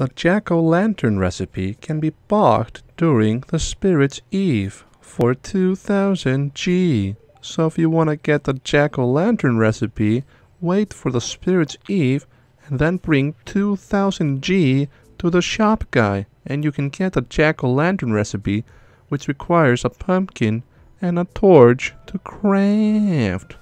The jack-o'-lantern recipe can be bought during the Spirit's Eve for 2000 G. So if you want to get the jack-o'-lantern recipe, wait for the Spirit's Eve and then bring 2000 G to the shop guy and you can get the jack-o'-lantern recipe which requires a pumpkin and a torch to craft.